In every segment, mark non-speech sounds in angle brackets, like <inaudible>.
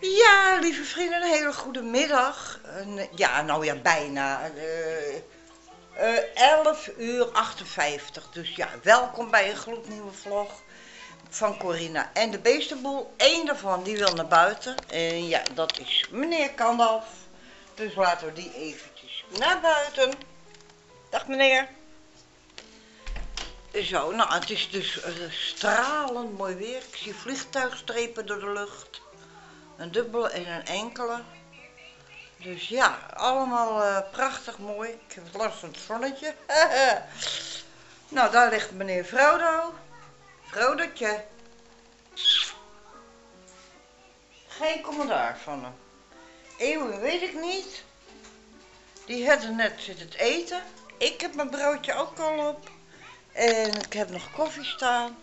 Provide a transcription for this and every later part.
Ja, lieve vrienden, een hele goede middag. Ja, nou ja, bijna. eh eh 11 uur 58. Dus ja, welkom bij een gloednieuwe vlog van Corina en de Beestenboel. Eén daarvan, die wil naar buiten. En ja, dat is meneer Kandalf. Dus laten we die eventjes naar buiten. Dag meneer. Zo, nou, het is dus eh, stralend mooi weer. Ik zie vliegtuigstrepen door de lucht. Een dubbele en een enkele. Dus ja, allemaal eh, prachtig mooi. Ik heb last van het zonnetje. <laughs> nou, daar ligt meneer Frodo. Frodootje. Geen commentaar van hem. Eeuwen weet ik niet. Die had er net zitten te eten. Ik heb mijn broodje ook al op. En ik heb nog koffie staan.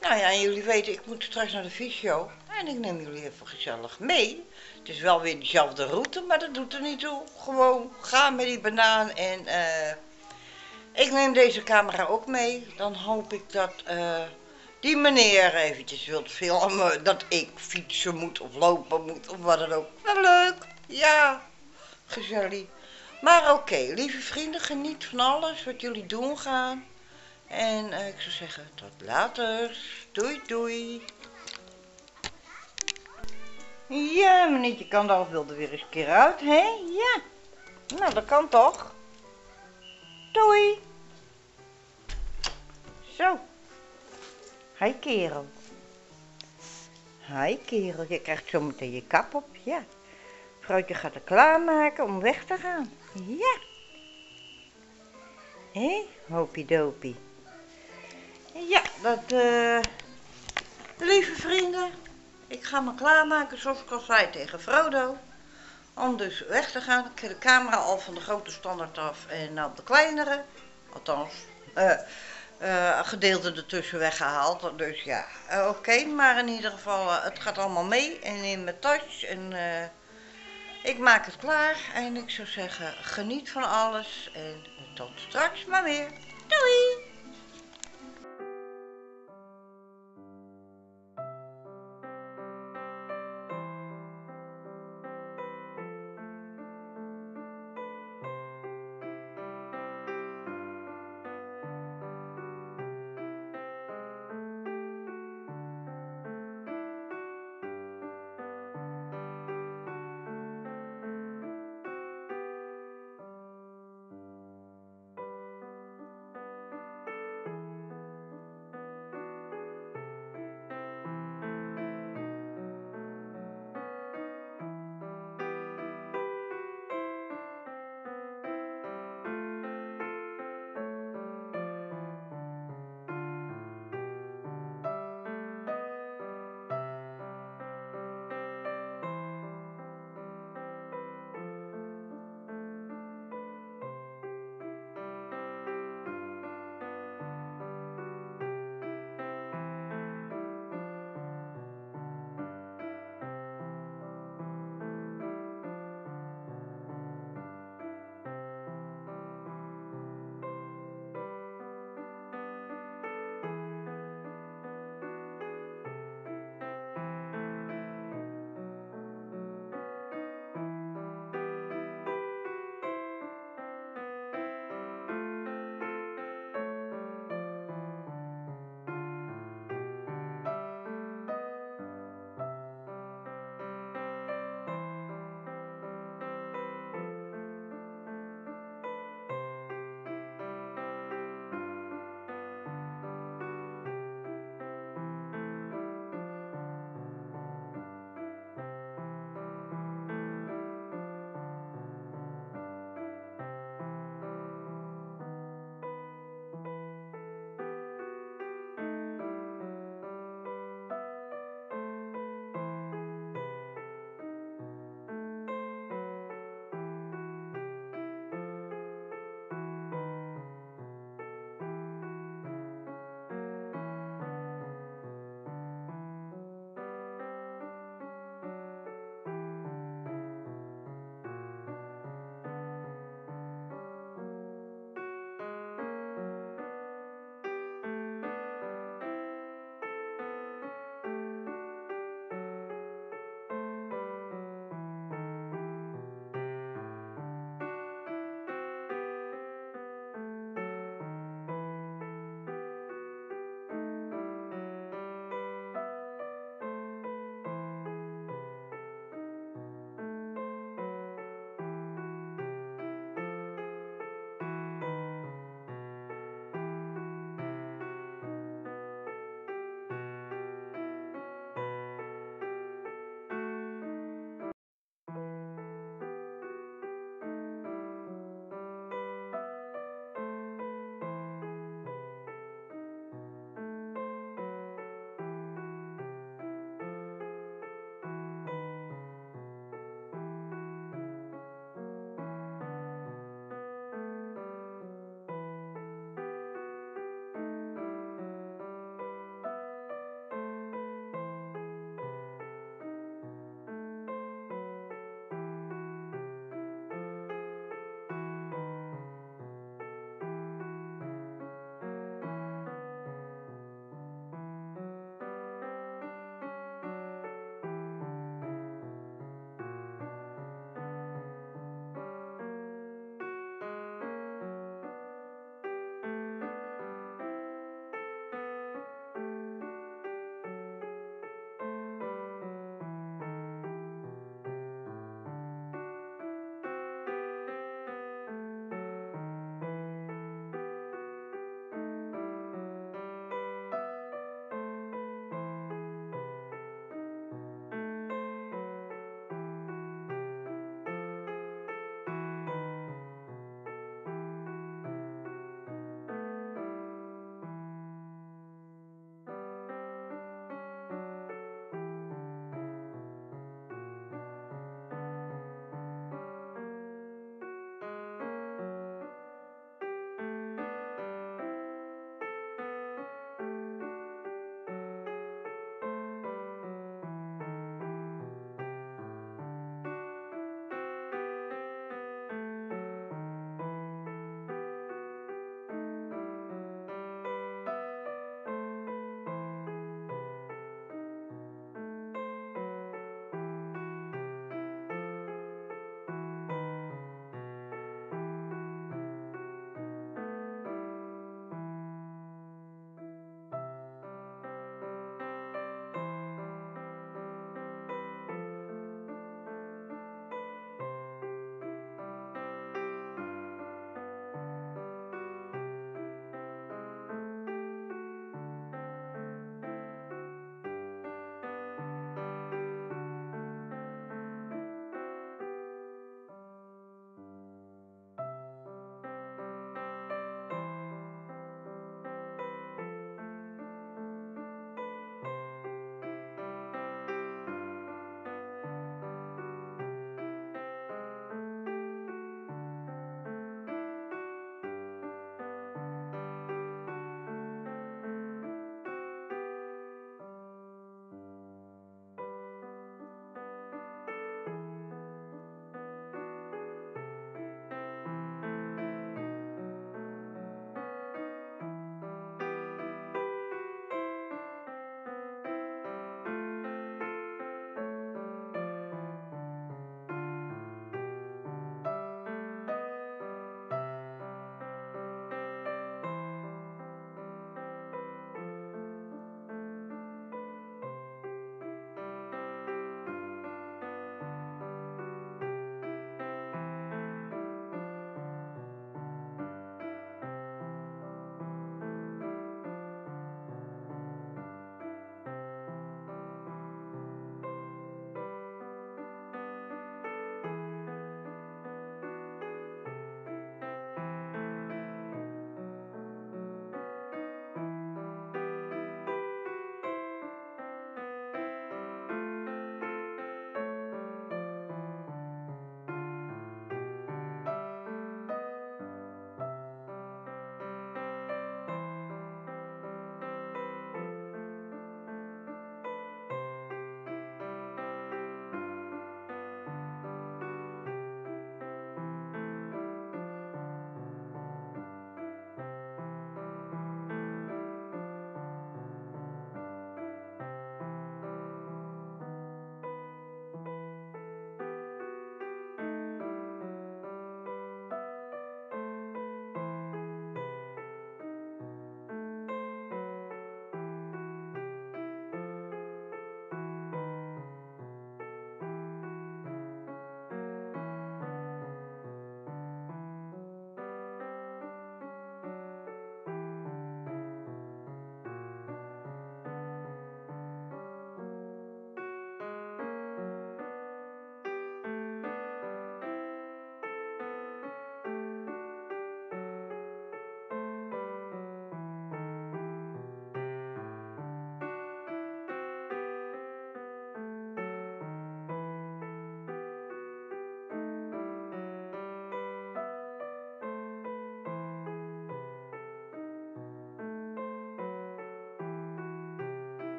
Nou ja, en jullie weten, ik moet straks naar de fysio. En ik neem jullie even gezellig mee. Het is wel weer dezelfde route, maar dat doet er niet toe. Gewoon gaan met die banaan. En eh, ik neem deze camera ook mee. Dan hoop ik dat eh, die meneer eventjes wilt filmen. Dat ik fietsen moet of lopen moet of wat dan ook. Wel leuk. Ja, gezellig. Maar oké, lieve vrienden, geniet van alles wat jullie doen gaan. En eh, ik zou zeggen, tot later. Doei, doei. Ja, meneertje Kandalf wilde weer eens een keer uit, hè? Ja. Nou, dat kan toch? Doei. Zo. Hi, kerel. Hi, kerel. Je krijgt zo meteen je kap op, ja. Vrouwtje gaat er klaarmaken om weg te gaan. Ja. Hé, hopie dopie. Ja, dat, eh lieve vrienden, ik ga me klaarmaken zoals ik al zei tegen Frodo. Om dus weg te gaan. Ik heb de camera al van de grote standaard af en nou op de kleinere. Althans, eh eh, gedeelte ertussen weggehaald. Dus ja, eh, oké. maar in ieder geval, het gaat allemaal mee en in mijn tas. En ik maak het klaar. En ik zou zeggen, geniet van alles. En tot straks maar weer. Doei!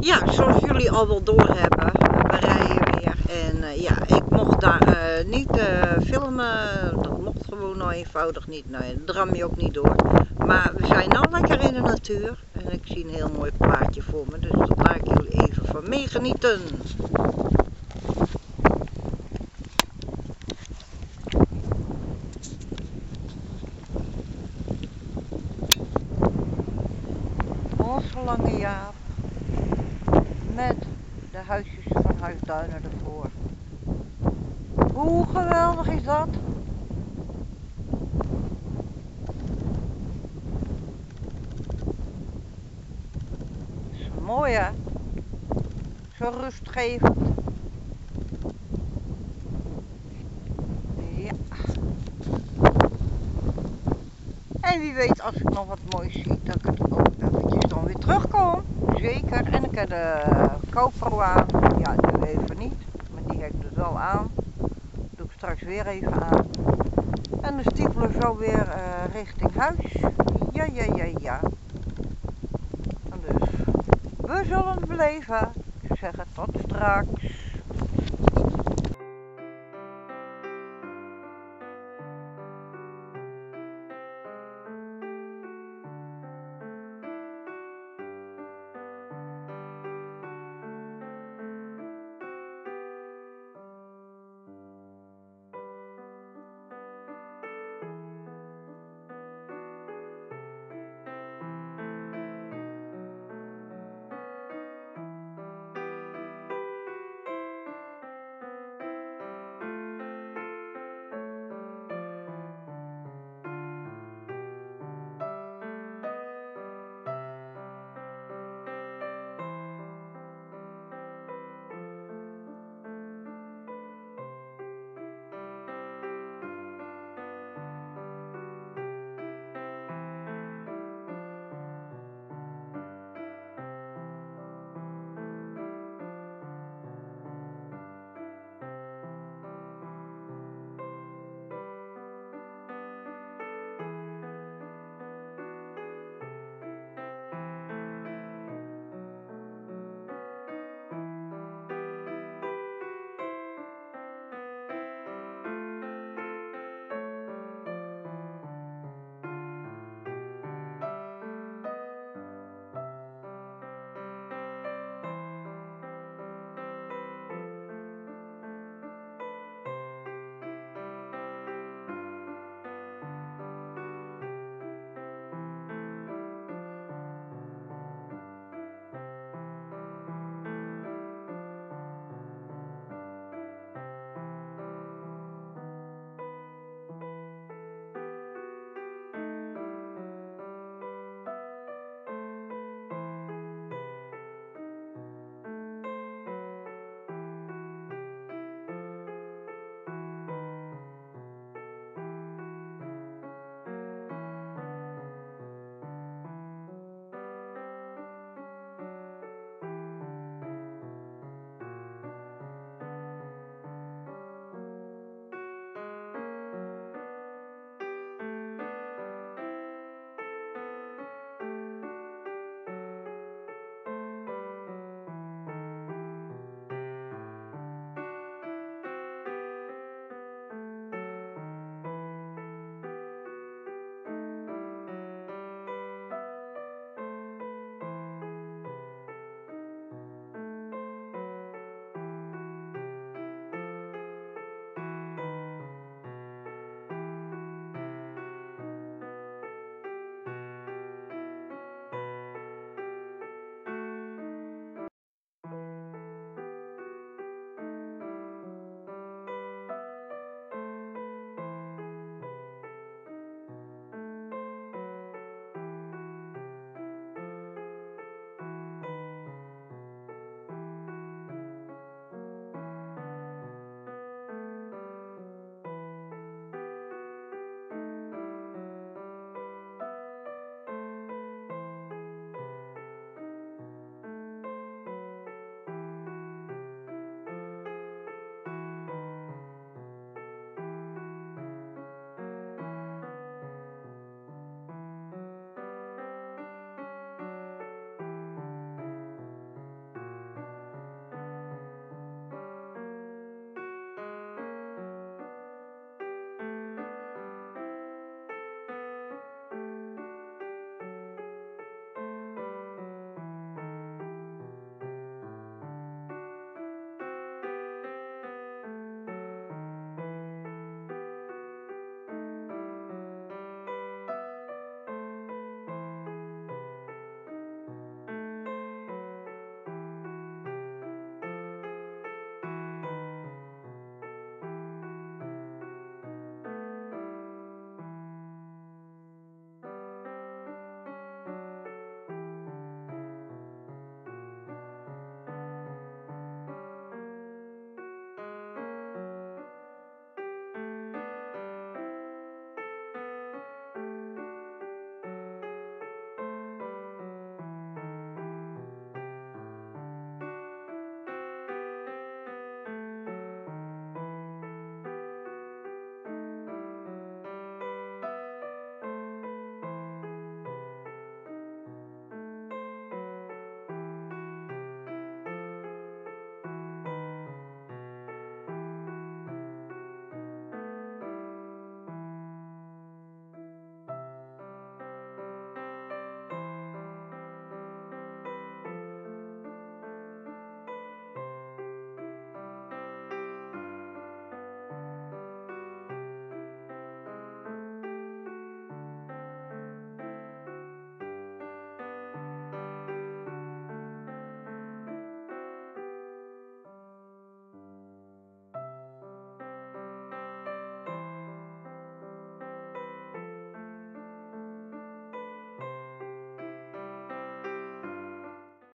Ja, zoals jullie al wel doorhebben, we rijden weer. En eh, ja, ik mocht daar eh, niet eh, filmen, dat mocht gewoon nou eenvoudig niet. Nee, dat dram je ook niet door. Maar we zijn nou lekker in de natuur. En ik zie een heel mooi plaatje voor me, dus dat laat ik jullie even van meegenieten. Ervoor. Hoe geweldig is dat? Is mooi hè? Zo rustgevend. Ja. En wie weet als ik nog wat moois zie, dat ik het ook dan weer terugkom. Zeker. En ik heb de GoPro aan. Ja, nu even niet. Maar die heb ik dus wel aan. Doe ik straks weer even aan. En de stiepelen zo weer eh, richting huis. Ja, ja, ja, ja. En dus, we zullen beleven. Ik zeg het tot straks.